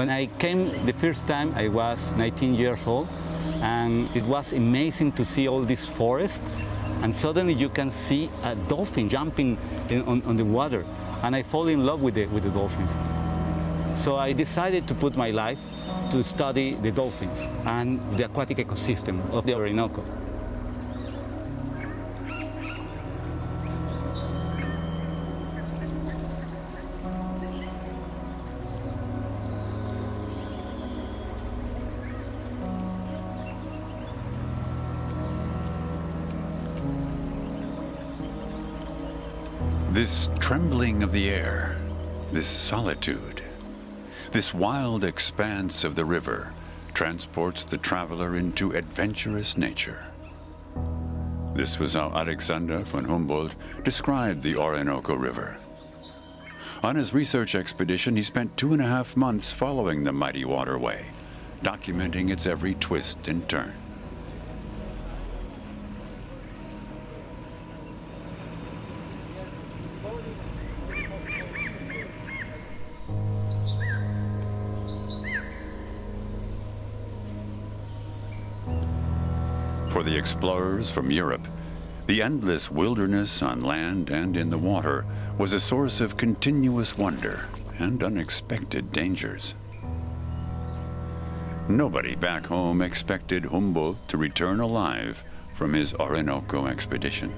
When I came the first time, I was 19 years old, and it was amazing to see all this forest, and suddenly you can see a dolphin jumping in, on, on the water, and I fall in love with the, with the dolphins. So I decided to put my life to study the dolphins and the aquatic ecosystem of the Orinoco. This trembling of the air, this solitude, this wild expanse of the river transports the traveler into adventurous nature. This was how Alexander von Humboldt described the Orinoco River. On his research expedition, he spent two and a half months following the mighty waterway, documenting its every twist and turn. Explorers from Europe, the endless wilderness on land and in the water was a source of continuous wonder and unexpected dangers. Nobody back home expected Humboldt to return alive from his Orinoco expedition.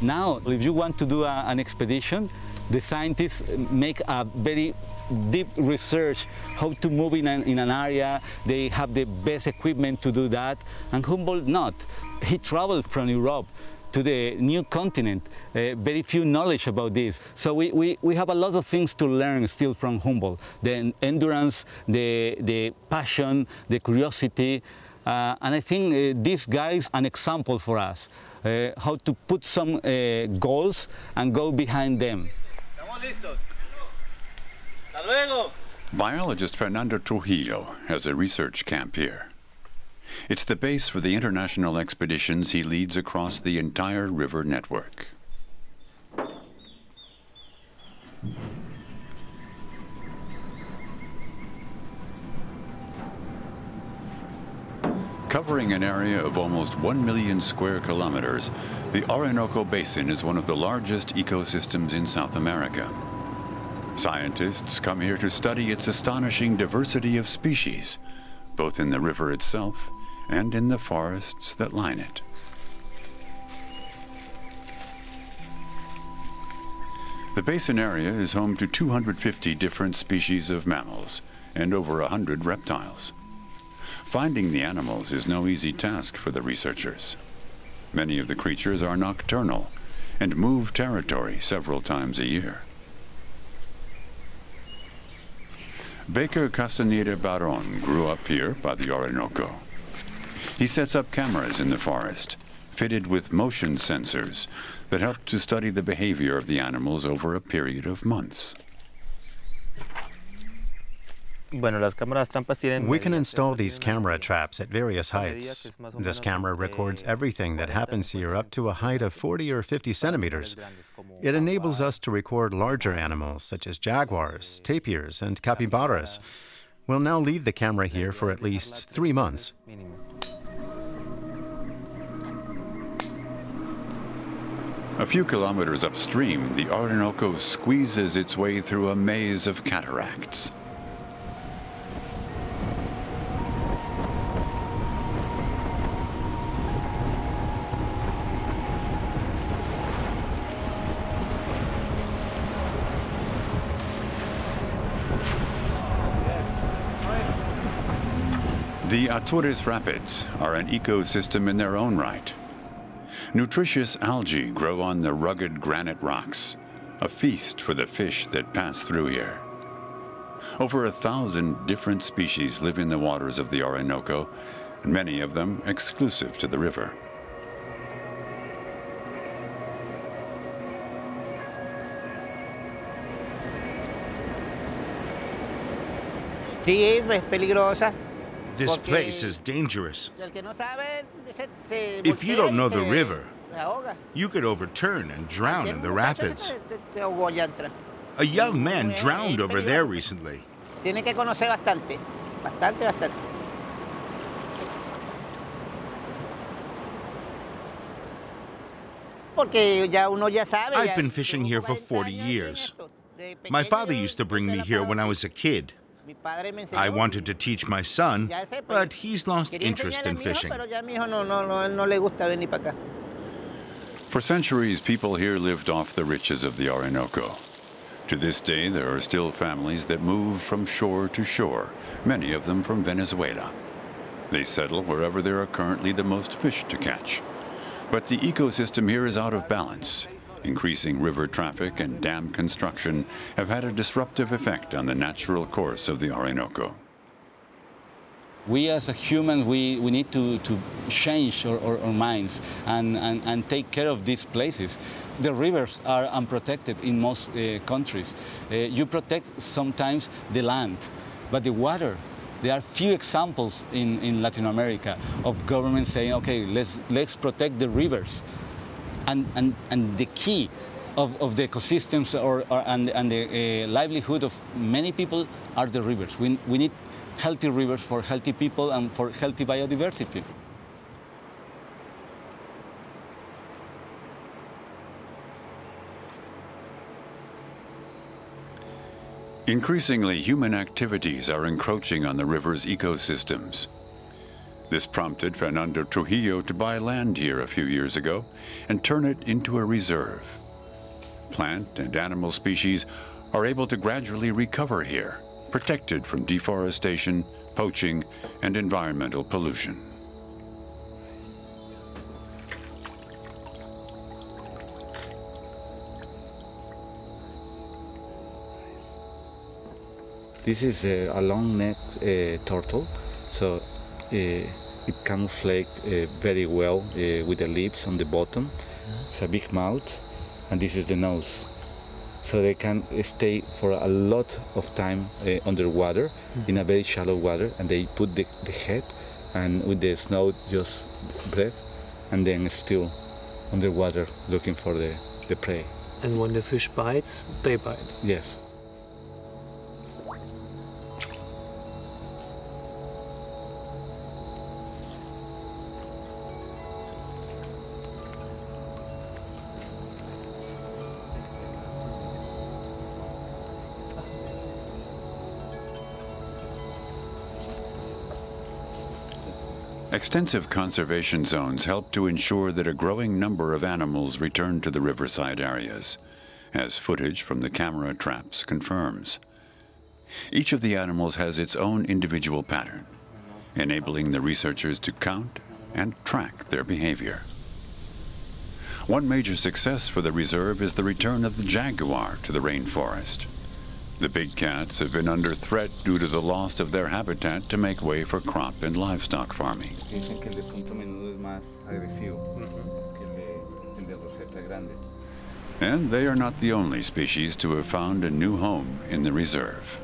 Now, if you want to do a, an expedition, the scientists make a very deep research how to move in an, in an area. They have the best equipment to do that. And Humboldt not. He traveled from Europe to the new continent, uh, very few knowledge about this. So we, we, we have a lot of things to learn still from Humboldt. The endurance, the, the passion, the curiosity. Uh, and I think uh, this guy is an example for us, uh, how to put some uh, goals and go behind them. Biologist Fernando Trujillo has a research camp here. It's the base for the international expeditions he leads across the entire river network. Covering an area of almost 1 million square kilometers, the Orinoco Basin is one of the largest ecosystems in South America. Scientists come here to study its astonishing diversity of species, both in the river itself and in the forests that line it. The basin area is home to 250 different species of mammals and over 100 reptiles. Finding the animals is no easy task for the researchers. Many of the creatures are nocturnal and move territory several times a year. Baker Castaneda Baron grew up here by the Orinoco. He sets up cameras in the forest, fitted with motion sensors that help to study the behavior of the animals over a period of months. We can install these camera traps at various heights. This camera records everything that happens here up to a height of 40 or 50 centimeters. It enables us to record larger animals such as jaguars, tapirs, and capybaras. We'll now leave the camera here for at least three months. A few kilometers upstream, the Orinoco squeezes its way through a maze of cataracts. The Atures Rapids are an ecosystem in their own right. Nutritious algae grow on the rugged granite rocks, a feast for the fish that pass through here. Over a thousand different species live in the waters of the Orinoco, and many of them exclusive to the river. This place is dangerous. If you don't know the river, you could overturn and drown in the rapids. A young man drowned over there recently. I've been fishing here for 40 years. My father used to bring me here when I was a kid. I wanted to teach my son, but he's lost interest in fishing. For centuries, people here lived off the riches of the Orinoco. To this day, there are still families that move from shore to shore, many of them from Venezuela. They settle wherever there are currently the most fish to catch. But the ecosystem here is out of balance. Increasing river traffic and dam construction have had a disruptive effect on the natural course of the Orinoco. We as a human, we, we need to, to change our, our, our minds and, and, and take care of these places. The rivers are unprotected in most uh, countries. Uh, you protect sometimes the land, but the water there are few examples in, in Latin America of governments saying, okay, let's, let's protect the rivers. And, and, and the key of, of the ecosystems or, or and, and the uh, livelihood of many people are the rivers. We, we need healthy rivers for healthy people and for healthy biodiversity. Increasingly, human activities are encroaching on the river's ecosystems. This prompted Fernando Trujillo to buy land here a few years ago and turn it into a reserve. Plant and animal species are able to gradually recover here, protected from deforestation, poaching, and environmental pollution. This is a, a long neck uh, turtle, so uh, it camouflages uh, very well uh, with the lips on the bottom. It's a big mouth, and this is the nose. So they can stay for a lot of time underwater in a very shallow water, and they put the, the head and with the snout just breath, and then still underwater looking for the, the prey. And when the fish bites, they bite? Yes. Extensive conservation zones help to ensure that a growing number of animals return to the riverside areas, as footage from the camera traps confirms. Each of the animals has its own individual pattern, enabling the researchers to count and track their behavior. One major success for the reserve is the return of the jaguar to the rainforest. The big cats have been under threat due to the loss of their habitat to make way for crop and livestock farming. And they are not the only species to have found a new home in the reserve.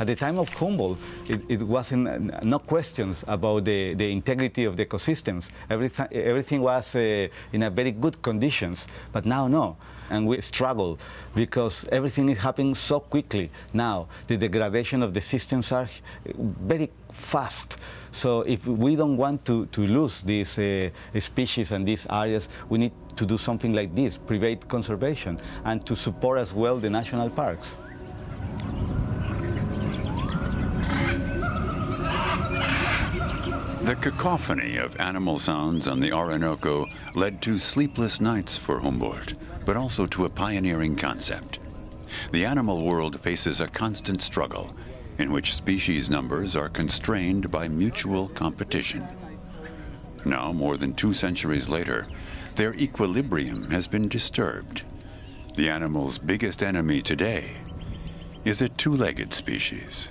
At the time of Humboldt, it, it wasn't no questions about the, the integrity of the ecosystems. Everything, everything was uh, in a very good conditions, but now no. And we struggle because everything is happening so quickly now. The degradation of the systems are very fast. So if we don't want to, to lose these uh, species and these areas, we need to do something like this, private conservation, and to support as well the national parks. The cacophony of animal sounds on the Orinoco led to sleepless nights for Humboldt, but also to a pioneering concept. the animal world faces a constant struggle in which species numbers are constrained by mutual competition. Now, more than two centuries later, their equilibrium has been disturbed. The animal's biggest enemy today is a two-legged species.